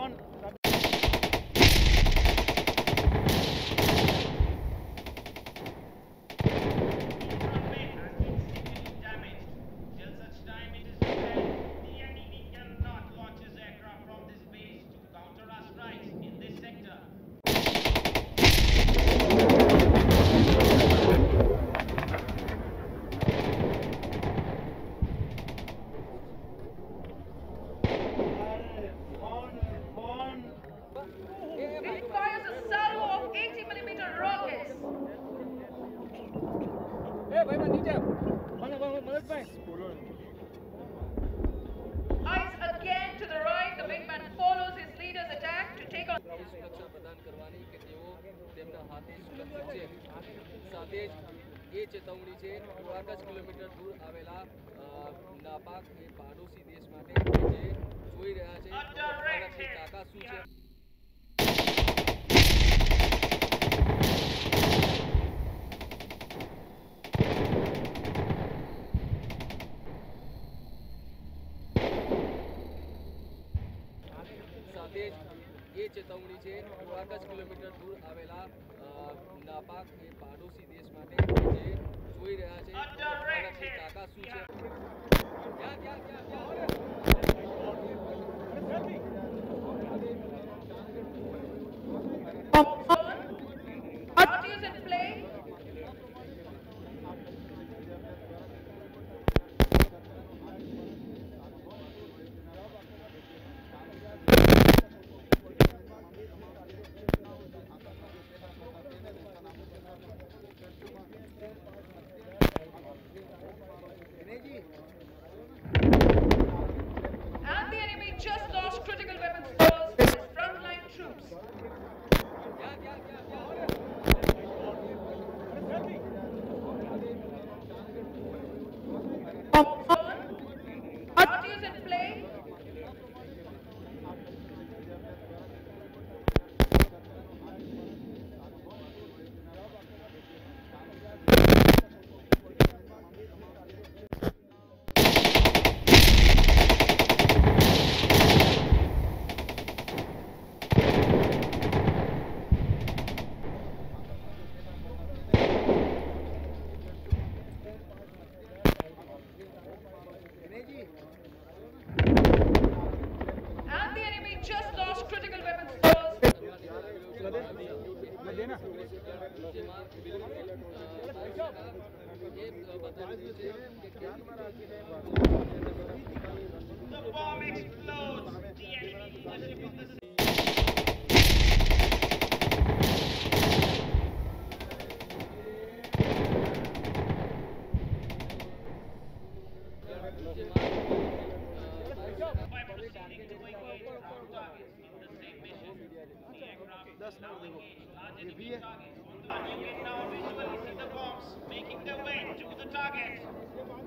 अरे ભાઈમાં નીચે મને મદદભાઈ Eyes again to the right, the wingman follows his leader's attack to take on. સુરક્ષા પ્રદાન કરવાની કે તેઓ તેમના હાથે સુરક્ષિત છે સાથે જ એ ચેતવણી છે આઠ જ કિલોમીટર દૂર આવેલા નાપાક એ પાડોશી દેશ માટે જે જોઈ રહ્યા છે તાકાત શું છે ચેતવણી છે થોડાક જ કિલોમીટર દૂર આવેલા અ, નાપાક એ પાડોશી દેશ માટે કે જે જોઈ રહ્યા છે A direct ભારતની hit. તાકાત શું છે proceeding to in the the. You can now the bombs making their way to the target.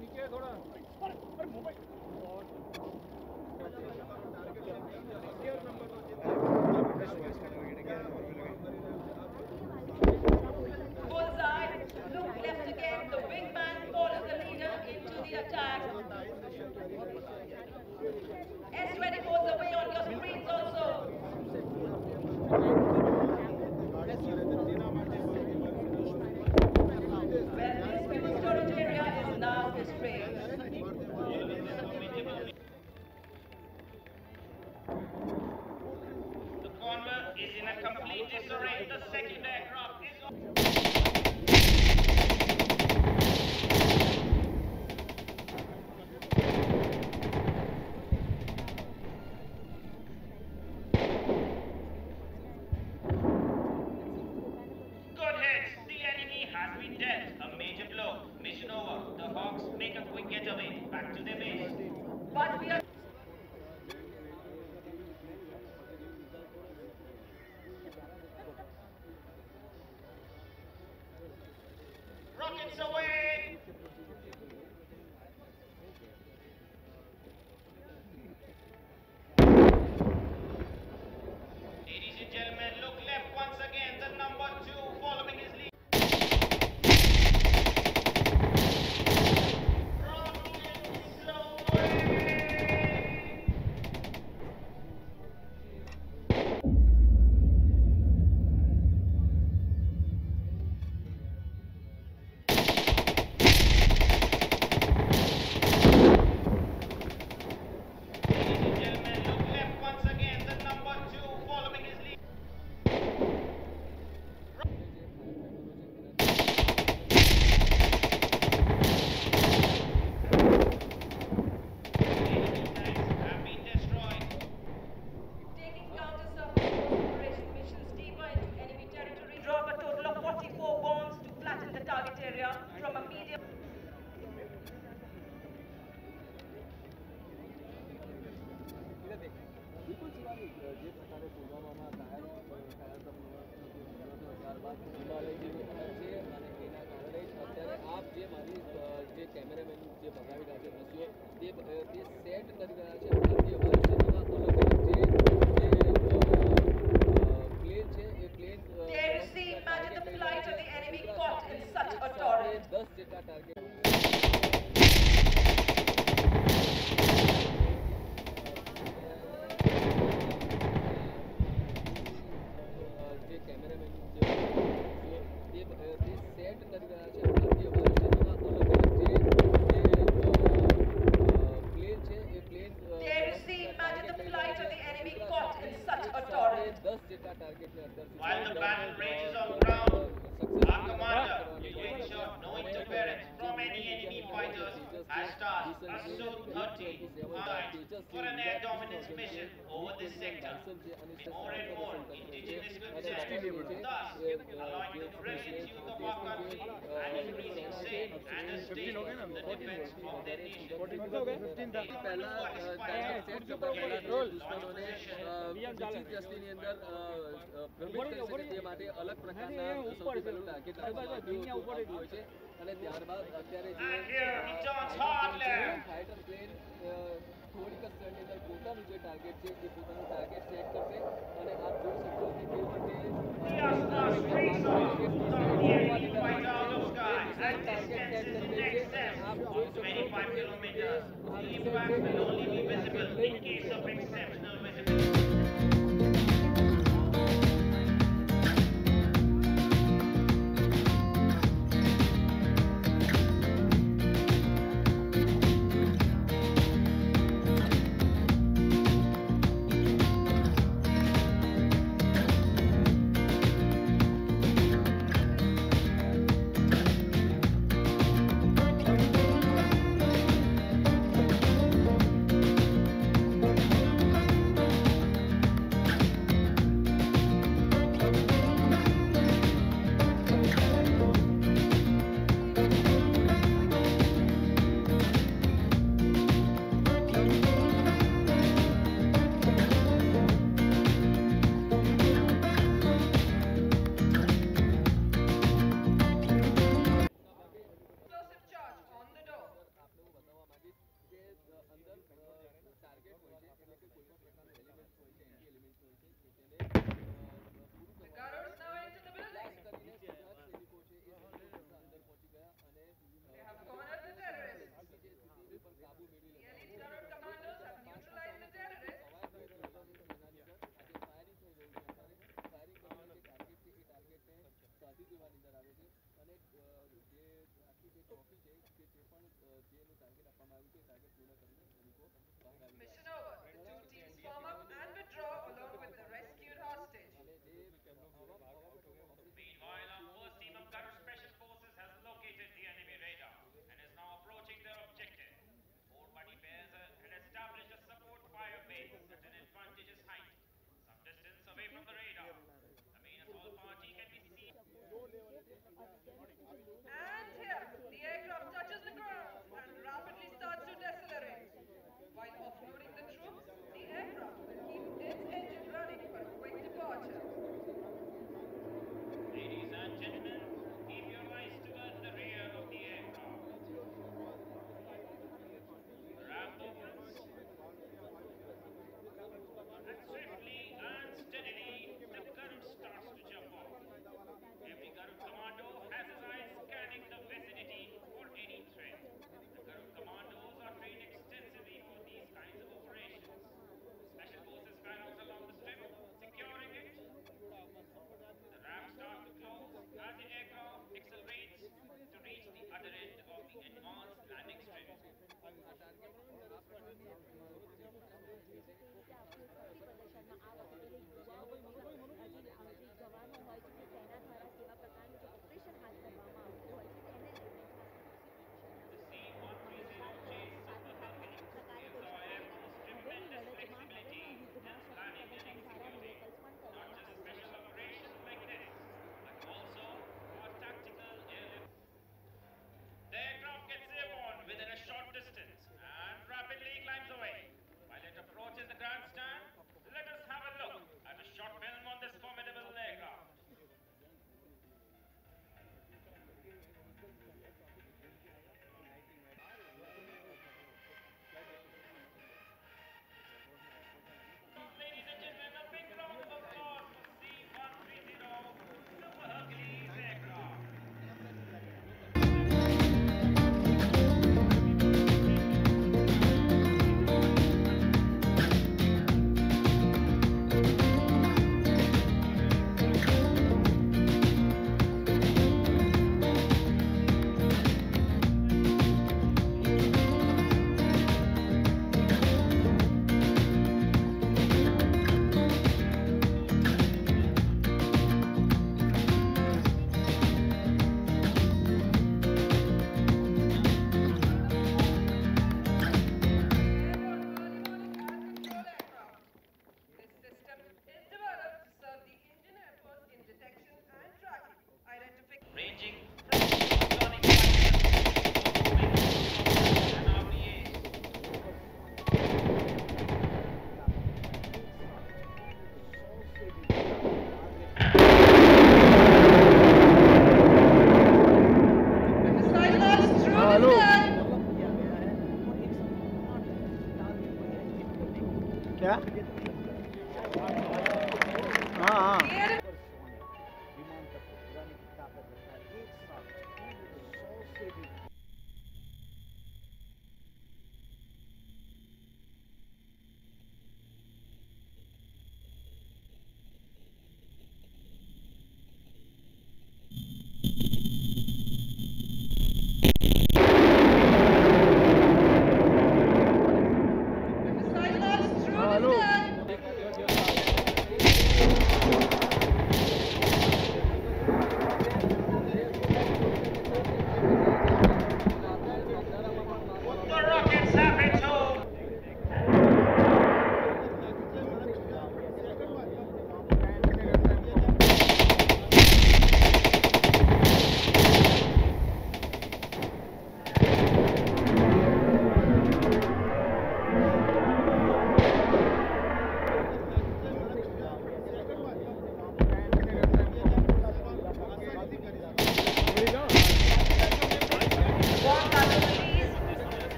नीचे थोड़ा अरे mobile Look left again, the wingman follows the leader into the attack. S24 is away on your screens also. is in a complete disarray. The second aircraft જે set કરી રહ્યા છે. transmission over this sector. More and more indigenous concern, thus allowing the fresh youth of our country and increasing same and a state the defense of their nation. पहला set का पहला role उन्होंने chief જસ્ટિસની અંદર પ્રમિટ કરી શકે તે માટે અલગ પ્રકારના સૌથી પહેલું ટાર્ગેટ આપવામાં આવ્યું છે અને ત્યારબાદ અત્યારે જે ફાઇટર પ્લેન થોડીક જ સેરની અંદર પોતાનું જે ટાર્ગેટ છે એ પોતાનું ટાર્ગેટ સેટ કરશે અને આપ જોઈ શકો કે કેવી રીતે આપ જોઈ શકો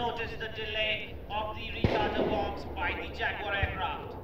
noticed the delay of the recharger bombs by the Jaguar aircraft.